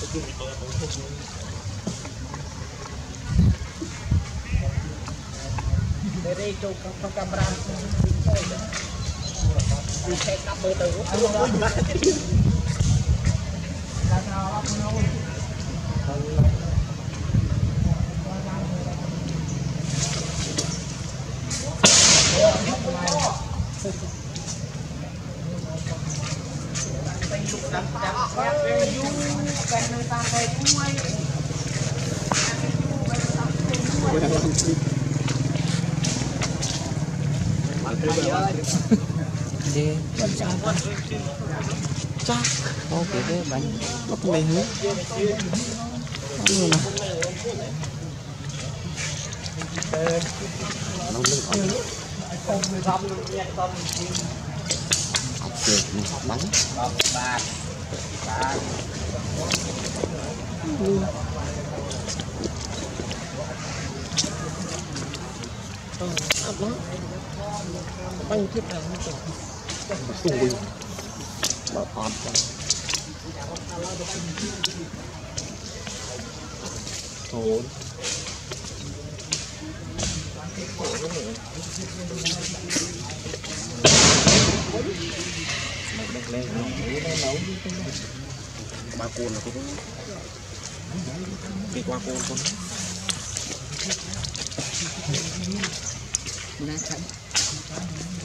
រេចូលក្នុងកាមេរ៉ាពីខេតពីខេតកាប់មើលទៅអត់ដឹងដល់ដល់អត់ដឹង đi chắc ok thế bánh bắt lấy hết luôn nè nấu nước ấm học được bánh ấm lắm bánh tiếp theo nó Thốn. xung quanh nó ấm ba cuốn là cũng đi qua cuốn con nè chắn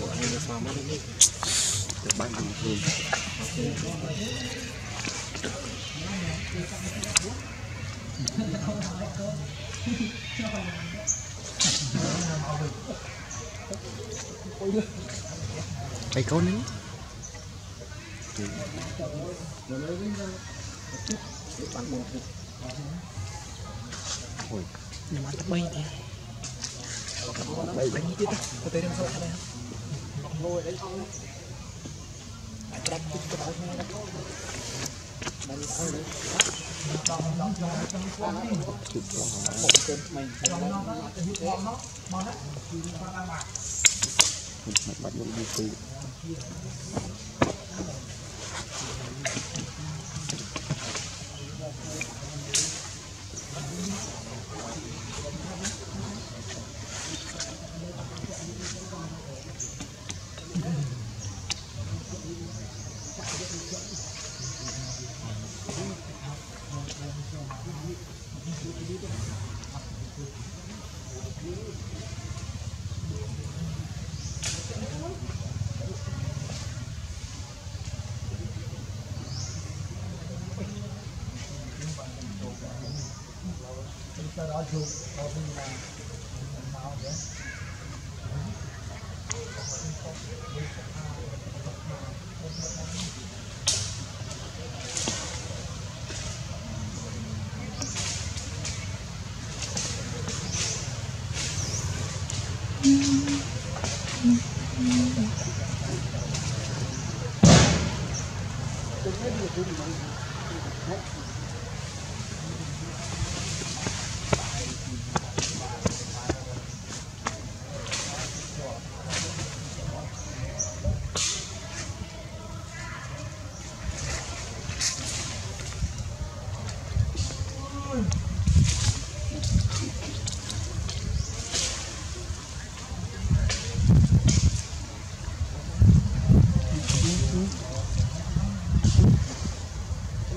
của anh là sao mất đi được bán hàng thường Đây con ấy. Ôi, nhưng mà tao bay đi. bay bay như thế có tới đằng sau đây không ngồi đấy បីបីទៀតទៅទៅរៀនសូត្រហើយមួយអីអង្គត្រាប់ទីទៅដល់ហ្នឹងបានហើយដល់ដល់ចូលទៅខ្លួនទីខ្លួនហ្នឹងខ្ញុំថ្មីខ្ញុំមកមកមកគឺបានបានមិនបាច់យកយូរទេ Dr. Raju in.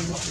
Come on.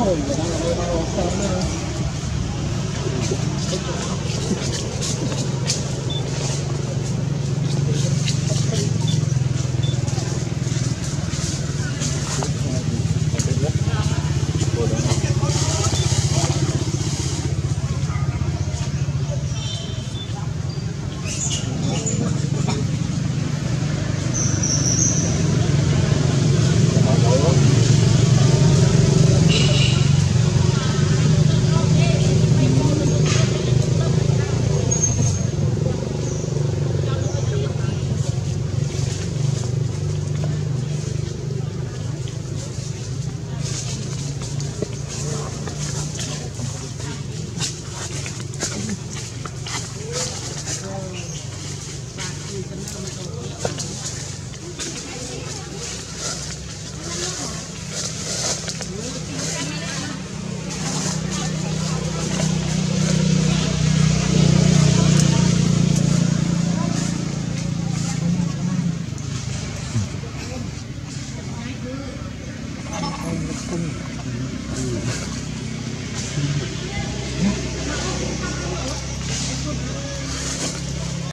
Oh,